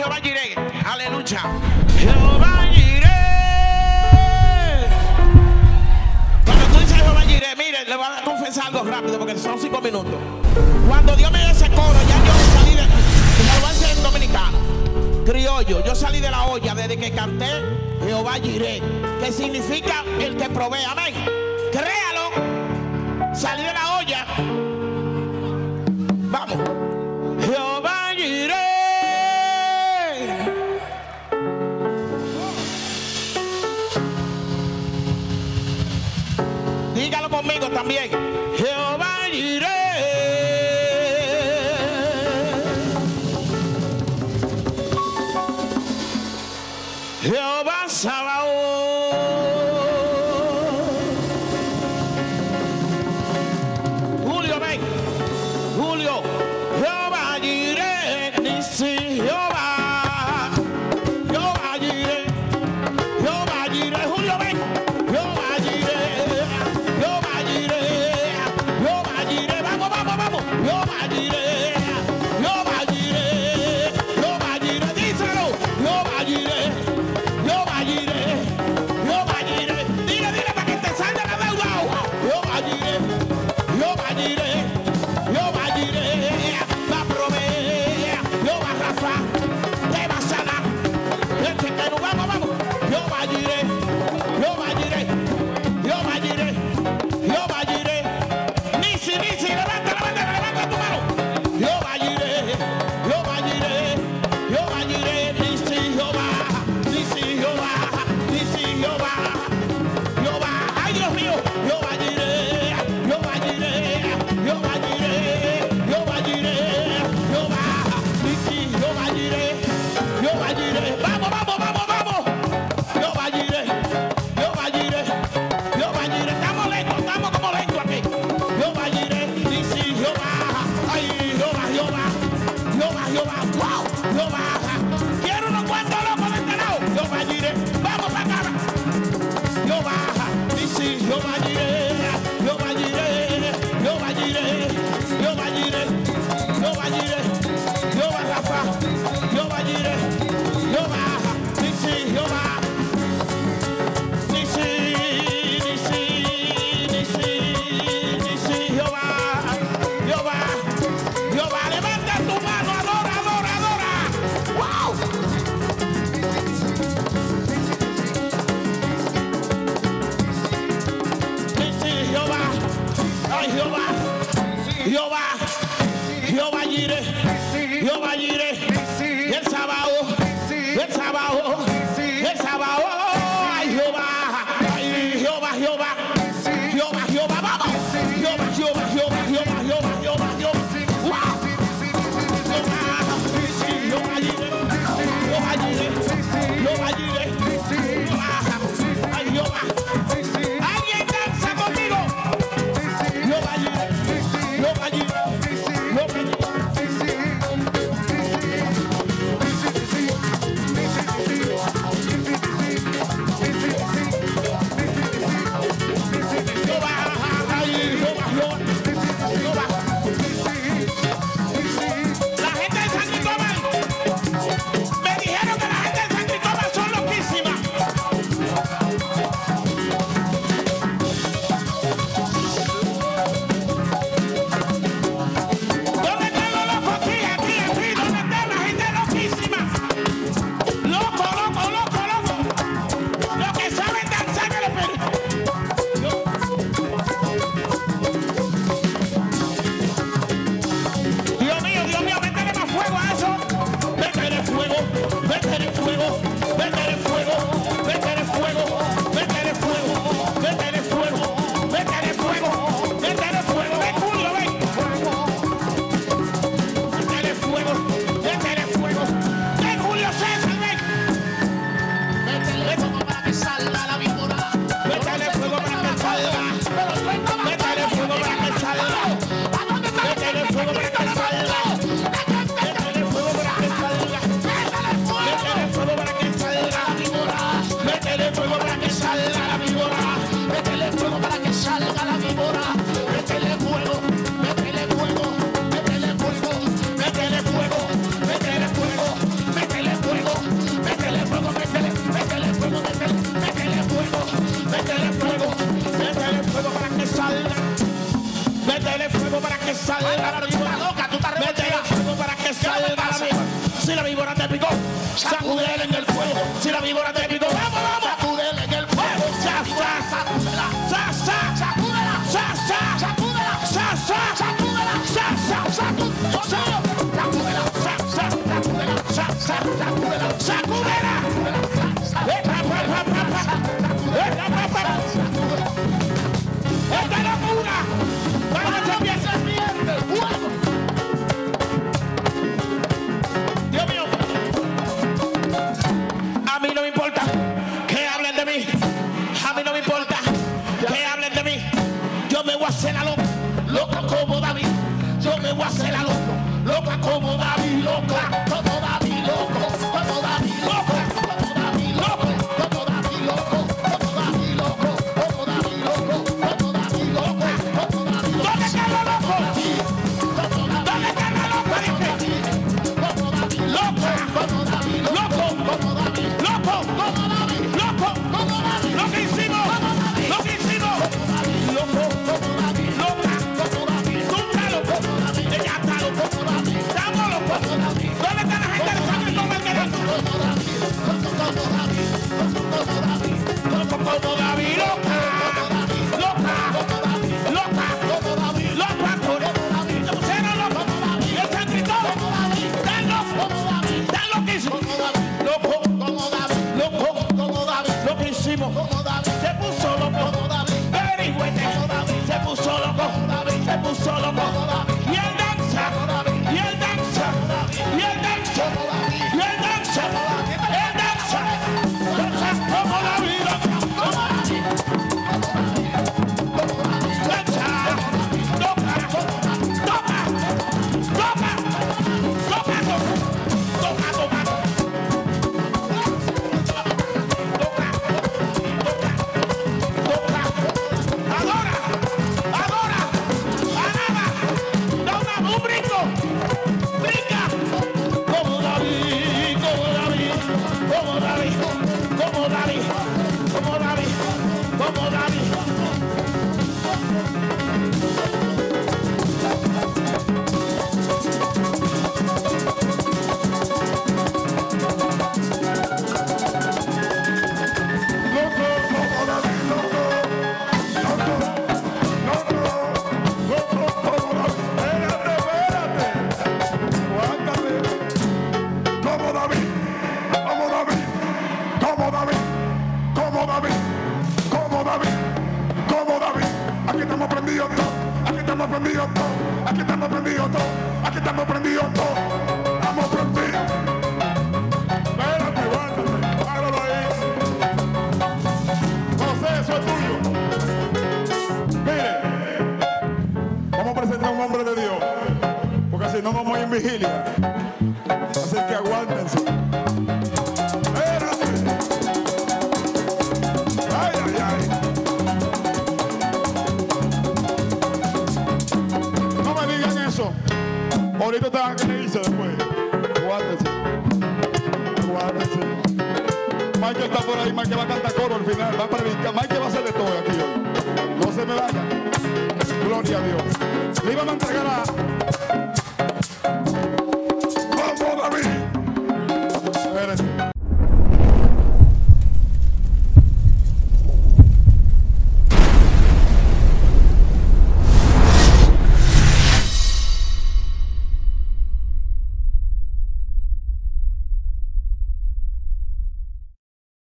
Jehová Jireh. Aleluya. Jehová Cuando tú dices Jehová mire, le voy a confesar algo rápido porque son cinco minutos. Cuando Dios me dio ese coro, ya yo salí de. Me lo voy en dominicano. Criollo, yo salí de la olla desde que canté Jehová que significa el que provee. Amén. Créalo. Salí de la olla. Vamos. conmigo también. Jehová iré. Jehová, Jehová, Jehová Jireh, Jehová Jireh. Si la víbora te picó, sacudela en el fuego. Si la víbora Toca como prendidos aquí estamos prendidos todos, aquí estamos prendidos todos, aquí estamos prendidos todos, estamos prendidos. Espérate, guárdate, páralo ahí. José, eso es tuyo. Mire, vamos a presentar un hombre de Dios, porque si no vamos a en vigilia. Mike va a cantar coro al final, va a predicar. Mike va a hacer de todo aquí hoy. No se me vaya. Gloria a Dios. Le íbamos a entregar a,